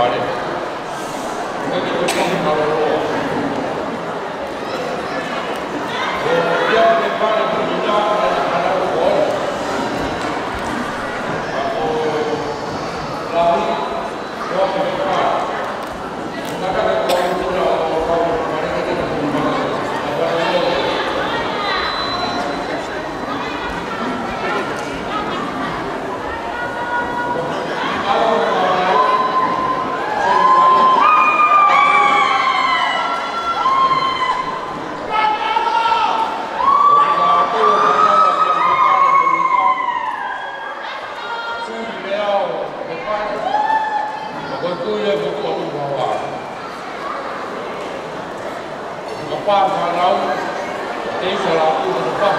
Vale. Tengo que ir con el valor. Lepas kalau Ini selaku ke depan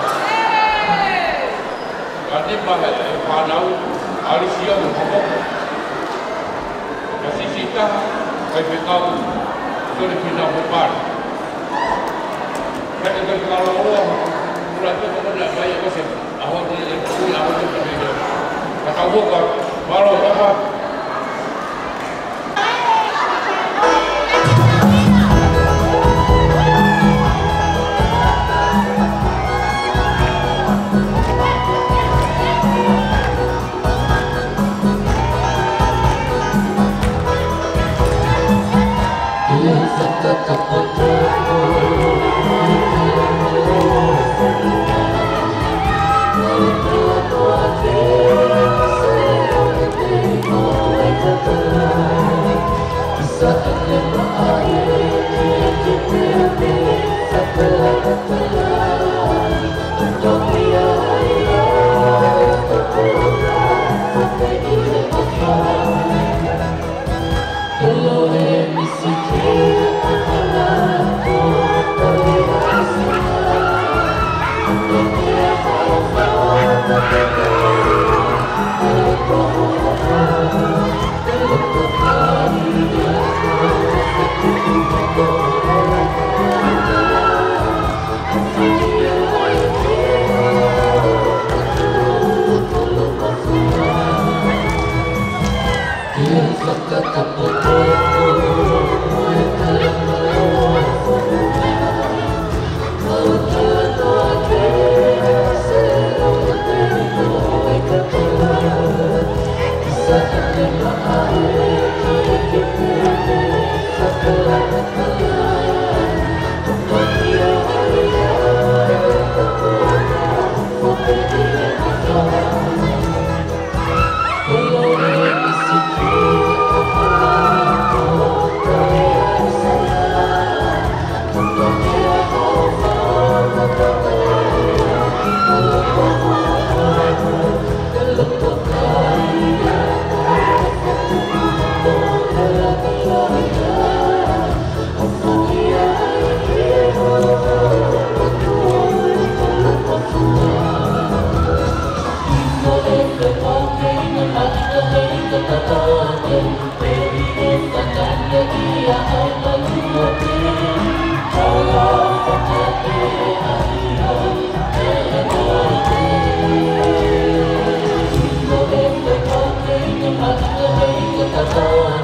Jadi bahaya Kalau Hari siang Ngomong Masih sita Saya beritahu Sudah pindah depan Kan itu kalau Allah Mulai itu kau nak bayar Masih Awak ni Awak ni Awak ni Kata bukan Kalau dapat harakaki eh kalau tu sih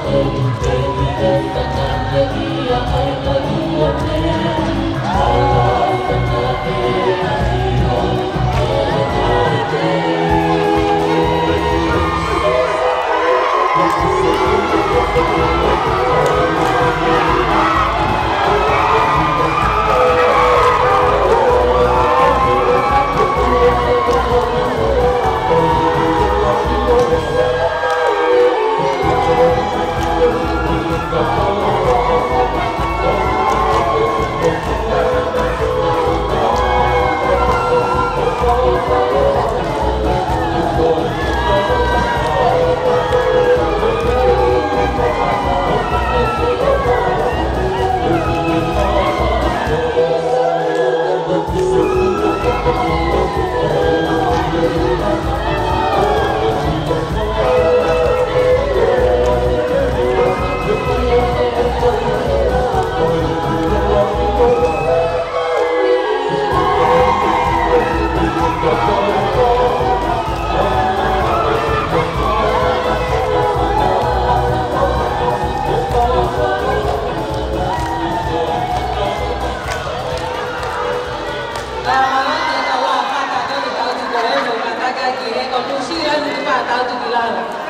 后退。täytyy rekondusiira, nyt päätäytyy tilanne.